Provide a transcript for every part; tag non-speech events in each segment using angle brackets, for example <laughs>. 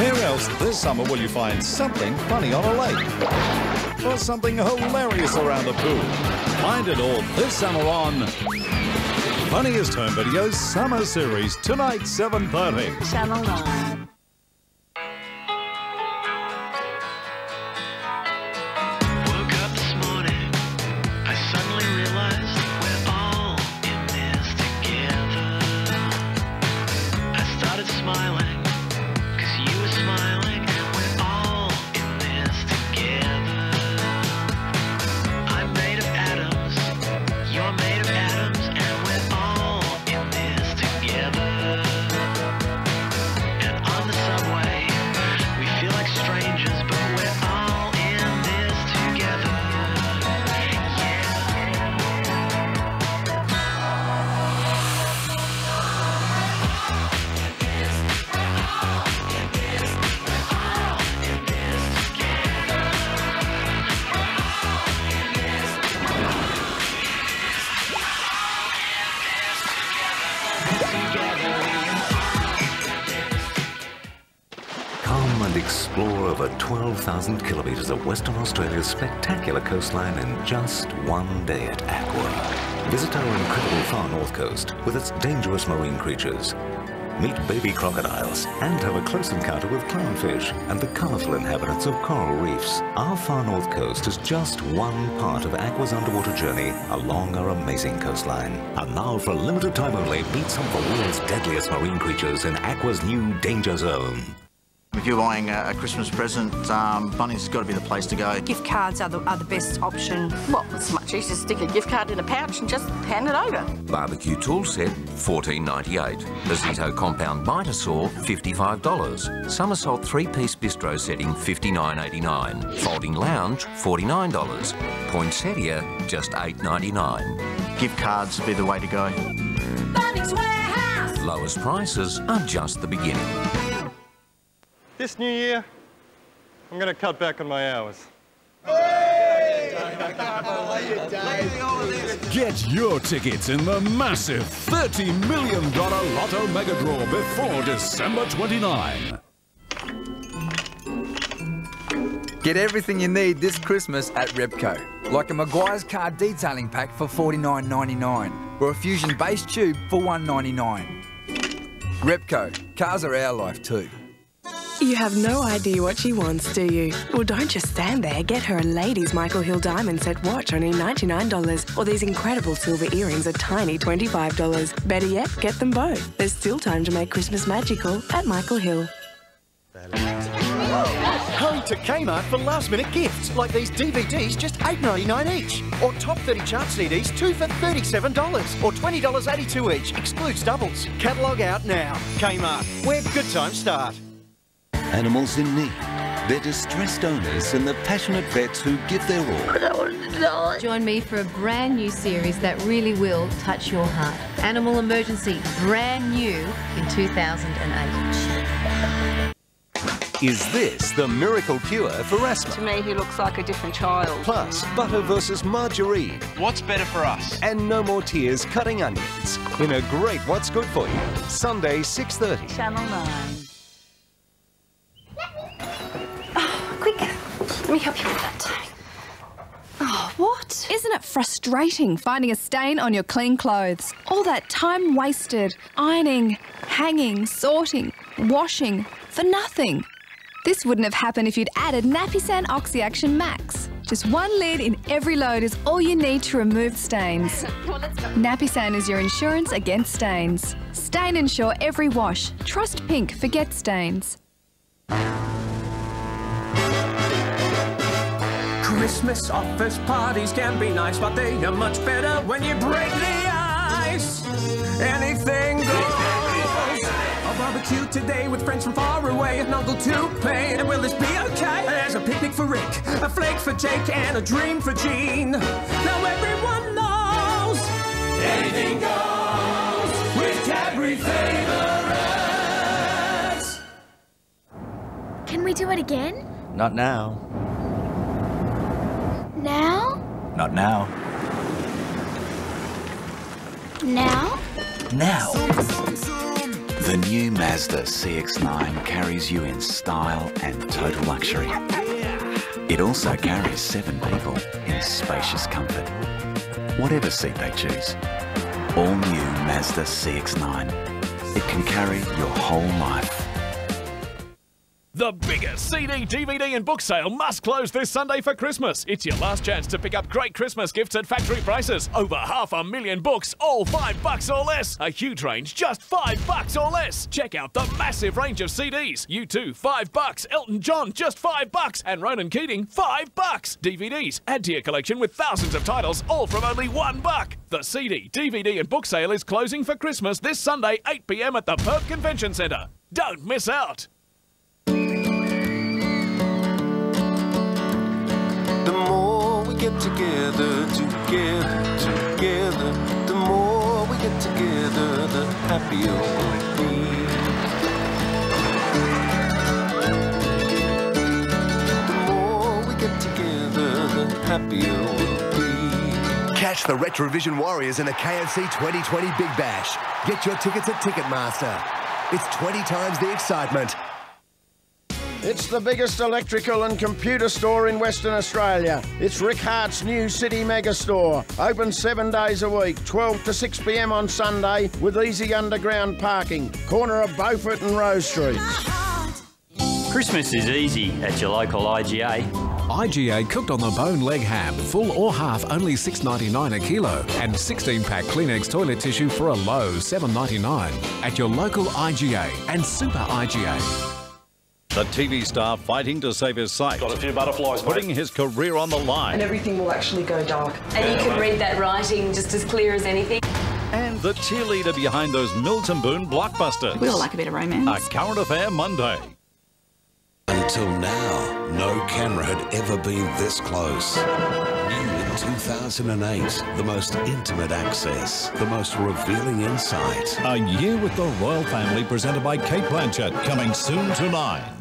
Where else this summer will you find something funny on a lake? Or something hilarious around a pool? Find it all this summer on Funniest Home Videos Summer Series, tonight 7.30. Channel 9. Over 12,000 kilometres of Western Australia's spectacular coastline in just one day at AQWA. Visit our incredible far north coast with its dangerous marine creatures. Meet baby crocodiles and have a close encounter with clownfish and the colourful inhabitants of coral reefs. Our far north coast is just one part of AQWA's underwater journey along our amazing coastline. And now for a limited time only, meet some of the world's deadliest marine creatures in AQWA's new danger zone. If you're buying a, a Christmas present, um, Bunnings has got to be the place to go. Gift cards are the, are the best option. Well, it's much easier to stick a gift card in a pouch and just hand it over. Barbecue tool set, fourteen ninety eight. The Zito compound mitre saw, fifty-five dollars. Somersault three-piece bistro setting, fifty nine eighty nine. Folding lounge, forty nine dollars. Poinsettia, just eight ninety nine. Gift cards would be the way to go. Bunnings Warehouse! Lowest prices are just the beginning. This new year, I'm going to cut back on my hours. Get your tickets in the massive $30 million Lotto Mega Draw before December 29. Get everything you need this Christmas at Repco, like a Meguiar's car detailing pack for $49.99 or a Fusion bass tube for $1.99. Repco, cars are our life too. You have no idea what she wants, do you? Well, don't just stand there. Get her a ladies' Michael Hill diamond set watch, only $99. Or these incredible silver earrings, a tiny $25. Better yet, get them both. There's still time to make Christmas magical at Michael Hill. Hurry to Kmart for last minute gifts, like these DVDs just $8.99 each. Or top 30 chart CDs, two for $37. Or $20.82 each, excludes doubles. Catalogue out now. Kmart, where good times start. Animals in need, their distressed owners, and the passionate vets who give their all. <laughs> Join me for a brand new series that really will touch your heart. Animal Emergency, brand new in 2008. Is this the miracle cure for asthma? To me, he looks like a different child. Plus, butter versus margarine. What's better for us? And no more tears cutting onions. In a great What's Good For You. Sunday, 6.30. Channel 9. Let me help you with that. Oh, what? Isn't it frustrating finding a stain on your clean clothes? All that time wasted, ironing, hanging, sorting, washing, for nothing. This wouldn't have happened if you'd added Napisan Oxy Action Max. Just one lid in every load is all you need to remove stains. <laughs> Napisan is your insurance against stains. Stain insure every wash. Trust Pink, forget stains. Christmas office parties can be nice, but they are much better when you break the ice. Anything goes. A barbecue today with friends from far away and Uncle to play. And will this be okay? There's a picnic for Rick, a flake for Jake, and a dream for Jean. Now everyone knows anything goes with Cadbury favorites. Can we do it again? Not now. Now? Not now. Now? Now. The new Mazda CX-9 carries you in style and total luxury. It also carries seven people in spacious comfort. Whatever seat they choose. All new Mazda CX-9. It can carry your whole life. The biggest CD, DVD, and book sale must close this Sunday for Christmas. It's your last chance to pick up great Christmas gifts at factory prices. Over half a million books, all five bucks or less. A huge range, just five bucks or less. Check out the massive range of CDs. U2, five bucks. Elton John, just five bucks. And Ronan Keating, five bucks. DVDs, add to your collection with thousands of titles, all from only one buck. The CD, DVD, and book sale is closing for Christmas this Sunday, 8 pm at the Perth Convention Centre. Don't miss out. Get together, together, together, the more we get together, the happier we'll be. The more we get together, the happier we'll be. Catch the Retravision Warriors in a KFC 2020 Big Bash. Get your tickets at Ticketmaster. It's 20 times the excitement. It's the biggest electrical and computer store in Western Australia. It's Rick Hart's new City Mega Store. Open seven days a week, 12 to 6 pm on Sunday, with easy underground parking. Corner of Beaufort and Rose Streets. Christmas is easy at your local IGA. IGA cooked on the bone leg ham, full or half, only $6.99 a kilo, and 16-pack Kleenex toilet tissue for a low $7.99 at your local IGA and Super IGA. The TV star fighting to save his sight. Got a few butterflies, Putting his career on the line. and everything will actually go dark. And you can read that writing just as clear as anything. And the cheerleader behind those Mills and Boon blockbusters. We all like a bit of romance. A current affair Monday. Until now, no camera had ever been this close. New in 2008, the most intimate access, the most revealing insight. A year with the royal family presented by Cate Blanchett, coming soon to 9.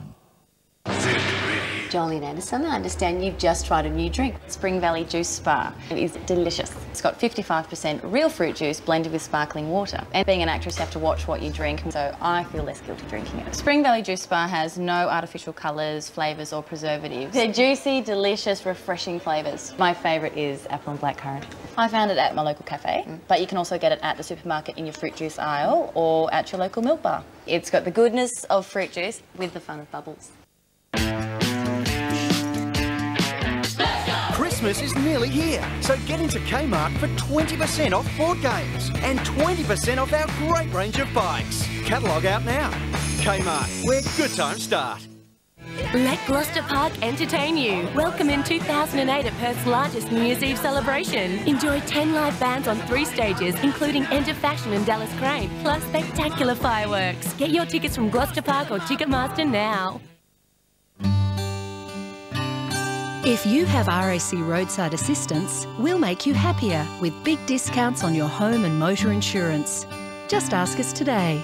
Jolene Anderson, I understand you've just tried a new drink, Spring Valley Juice Spa. It is delicious. It's got 55% real fruit juice blended with sparkling water. And being an actress, you have to watch what you drink, so I feel less guilty drinking it. Spring Valley Juice Spa has no artificial colours, flavours or preservatives. They're juicy, delicious, refreshing flavours. My favourite is apple and blackcurrant. I found it at my local cafe, mm. but you can also get it at the supermarket in your fruit juice aisle or at your local milk bar. It's got the goodness of fruit juice with the fun of bubbles. Christmas is nearly here, so get into Kmart for 20% off board games and 20% off our great range of bikes. Catalogue out now. Kmart, where good times start. Let Gloucester Park entertain you. Welcome in 2008 at Perth's largest New Year's Eve celebration. Enjoy 10 live bands on three stages, including End of Fashion and Dallas Crane, plus spectacular fireworks. Get your tickets from Gloucester Park or Ticketmaster now. If you have RAC roadside assistance, we'll make you happier with big discounts on your home and motor insurance. Just ask us today.